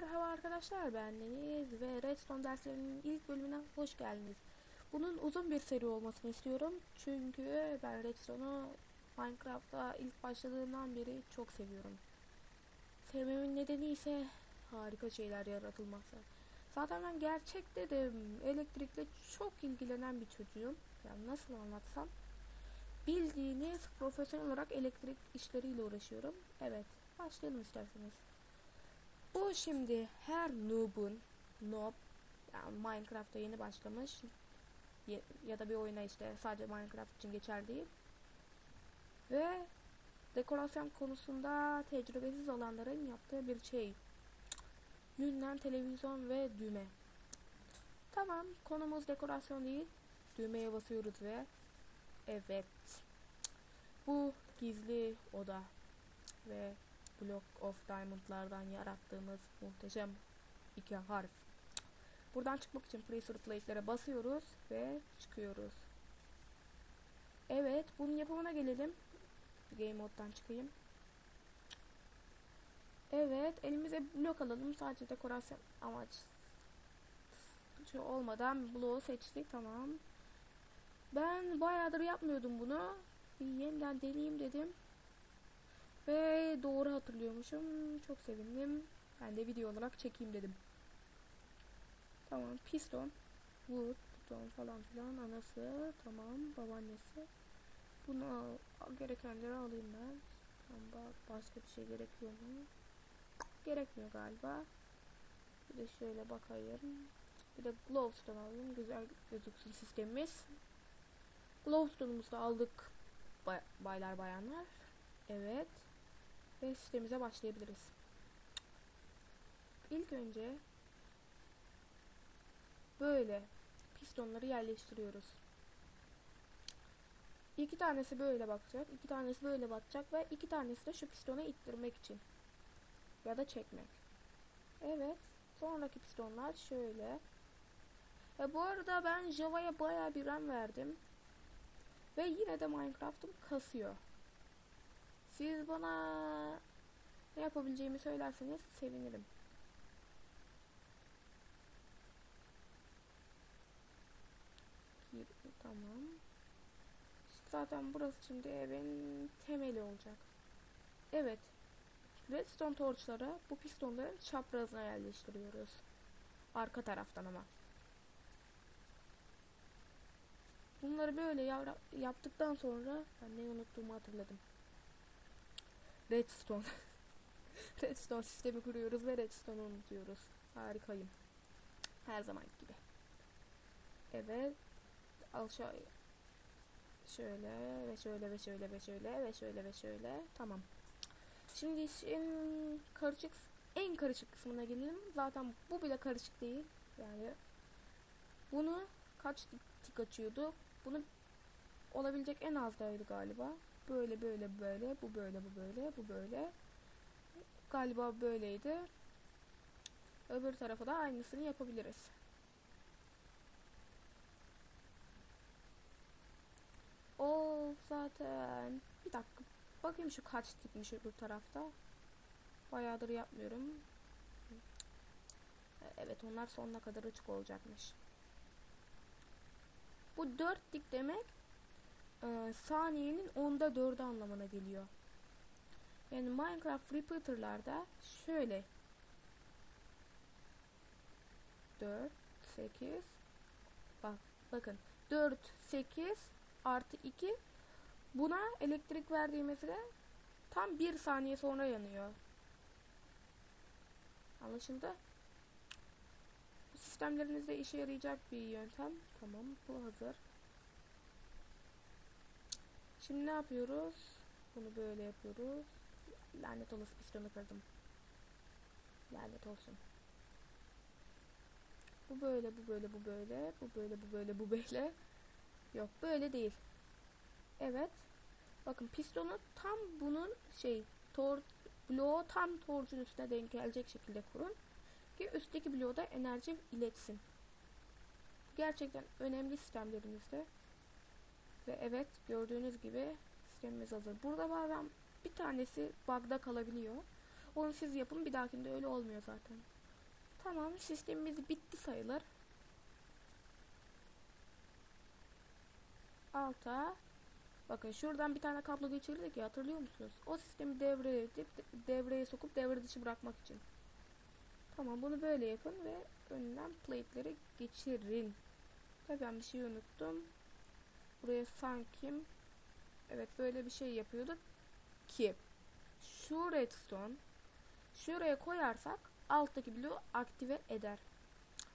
Merhaba arkadaşlar ben Deniz ve Redstone derslerinin ilk bölümüne hoş geldiniz. Bunun uzun bir seri olmasını istiyorum çünkü ben Redstone'u Minecraft'ta ilk başladığımdan beri çok seviyorum. Sevmemin nedeni ise harika şeyler yaratılması. Zaten ben gerçekte de elektrikle çok ilgilenen bir çocuğum. Yani nasıl anlatsam? Bildiğiniz profesyonel olarak elektrik işleriyle uğraşıyorum. Evet, başlayalım isterseniz. Bu şimdi her noob'un noob yani Minecraft'a yeni başlamış ya, da bir oyuna işte sadece Minecraft için geçerli değil. Ve dekorasyon konusunda tecrübesiz olanların yaptığı bir şey. Yünlen televizyon ve düğme. Tamam konumuz dekorasyon değil. Düğmeye basıyoruz ve evet. Bu gizli oda ve Block of Diamond'lardan yarattığımız muhteşem iki harf. Buradan çıkmak için Pressure Plate'lere basıyoruz ve çıkıyoruz. Evet, bunun yapımına gelelim. Game Mode'dan çıkayım. Evet, elimize blok alalım. Sadece dekorasyon amaç olmadan bloğu seçtik. Tamam. Ben bayağıdır yapmıyordum bunu. Bir yeniden deneyeyim dedim. Ve doğru hatırlıyormuşum. Çok sevindim. Ben de video olarak çekeyim dedim. Tamam. Piston. Wood. Piston falan filan. Anası. Tamam. Babaannesi. Bunu al, gerekenleri alayım ben. Tamam, başka bir şey gerekiyor mu? Gerekmiyor galiba. Bir de şöyle bakayım. Bir de glowstone alayım. Güzel gözüksün sistemimiz. Glowstone'umuzu aldık. Bay baylar bayanlar. Evet ve sistemimize başlayabiliriz. İlk önce böyle pistonları yerleştiriyoruz. İki tanesi böyle bakacak, iki tanesi böyle bakacak ve iki tanesi de şu pistona ittirmek için ya da çekmek. Evet, sonraki pistonlar şöyle. Ve bu arada ben Java'ya bayağı bir RAM verdim. Ve yine de Minecraft'ım kasıyor. Siz bana ne yapabileceğimi söylerseniz sevinirim. Tamam. Zaten burası şimdi evin temeli olacak. Evet. Redstone torçları bu pistonların çaprazına yerleştiriyoruz. Arka taraftan ama. Bunları böyle yaptıktan sonra ben ne unuttuğumu hatırladım. Redstone. redstone sistemi kuruyoruz ve redstone unutuyoruz. Harikayım. Her zaman gibi. Evet. Aşağı şöyle ve şöyle ve şöyle ve şöyle ve şöyle ve şöyle. Tamam. Şimdi işin karışık en karışık kısmına gelelim. Zaten bu bile karışık değil. Yani bunu kaç tik açıyordu? Bunu olabilecek en azdaydı galiba. Böyle böyle böyle. Bu böyle bu böyle. Bu böyle. Galiba böyleydi. Öbür tarafa da aynısını yapabiliriz. O zaten. Bir dakika. Bakayım şu kaç tipmiş öbür tarafta. Bayağıdır yapmıyorum. Evet onlar sonuna kadar açık olacakmış. Bu dört dik demek e, saniyenin onda dördü anlamına geliyor. Yani Minecraft Repeater'larda şöyle 4 8 bak bakın 4 8 artı 2 buna elektrik verdiğimizde tam bir saniye sonra yanıyor. Anlaşıldı? Bu sistemlerinizde işe yarayacak bir yöntem. Tamam bu hazır. Şimdi ne yapıyoruz? Bunu böyle yapıyoruz. Lanet olası pistonu kırdım. Lanet olsun. Bu böyle, bu böyle, bu böyle, bu böyle, bu böyle, bu böyle. Yok böyle değil. Evet. Bakın pistonu tam bunun şey tor bloğu tam torcun üstüne denk gelecek şekilde kurun. Ki üstteki bloğa da enerji iletsin. Gerçekten önemli sistemlerimizde. Ve evet gördüğünüz gibi sistemimiz hazır. Burada bazen bir tanesi bug'da kalabiliyor. Onu siz yapın bir dahakinde öyle olmuyor zaten. Tamam sistemimiz bitti sayılır. Alta bakın şuradan bir tane kablo geçirdik ya hatırlıyor musunuz? O sistemi devreye edip devreye sokup devre dışı bırakmak için. Tamam bunu böyle yapın ve önünden plate'leri geçirin. Tabii ben bir şey unuttum. Buraya sanki evet böyle bir şey yapıyorduk ki şu redstone şuraya koyarsak alttaki bloğu aktive eder.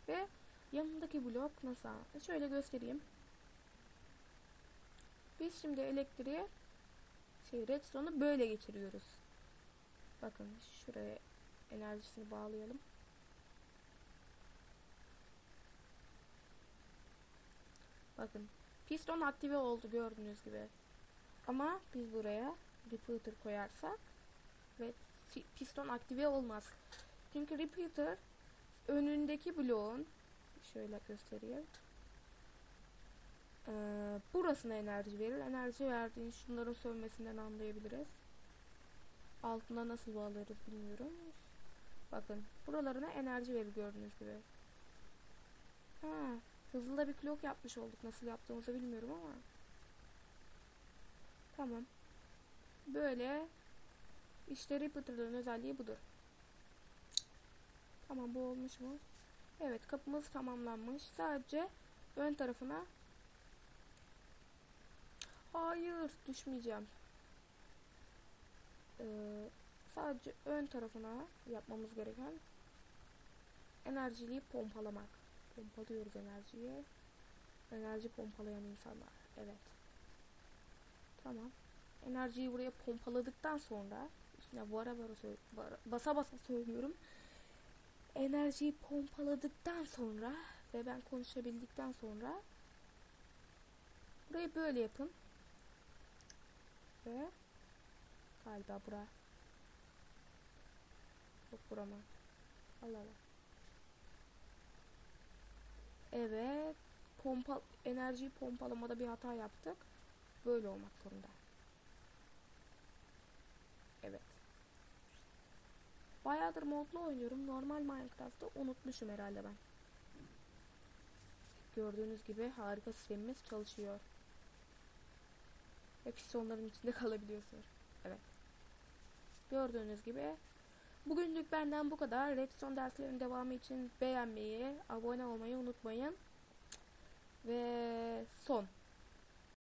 Ve yanındaki blok nasıl? Şöyle göstereyim. Biz şimdi elektriği şey redstone'u böyle geçiriyoruz. Bakın şuraya enerjisini bağlayalım. Bakın piston aktive oldu gördüğünüz gibi. Ama biz buraya repeater koyarsak ve piston aktive olmaz. Çünkü repeater önündeki bloğun şöyle göstereyim. Ee, burasına enerji verir. Enerji verdiğini şunların sönmesinden anlayabiliriz. Altına nasıl bağlarız bilmiyorum. Bakın buralarına enerji verir gördüğünüz gibi. Ha, hızlı da bir clock yapmış olduk. Nasıl yaptığımızı bilmiyorum ama. Tamam. Böyle işte repeater'ların özelliği budur. Tamam bu olmuş mu? Evet kapımız tamamlanmış. Sadece ön tarafına Hayır düşmeyeceğim. Ee, sadece ön tarafına yapmamız gereken enerjiliği pompalamak. Pompalıyoruz enerjiyi. Enerji pompalayan insanlar. Evet. Tamam. Enerjiyi buraya pompaladıktan sonra üstüne vara vara basa basa söylüyorum. Enerjiyi pompaladıktan sonra ve ben konuşabildikten sonra burayı böyle yapın. Ve galiba bura. Yok burama. Allah Allah. Evet. Pompa, enerjiyi pompalamada bir hata yaptık. Böyle olmak zorunda. Evet. Bayağıdır modlu oynuyorum. Normal Minecraft'ta unutmuşum herhalde ben. Gördüğünüz gibi harika sistemimiz çalışıyor. Ve pistonların içinde kalabiliyorsunuz. Evet. Gördüğünüz gibi bugünlük benden bu kadar. Redstone derslerinin devamı için beğenmeyi, abone olmayı unutmayın. Ve son.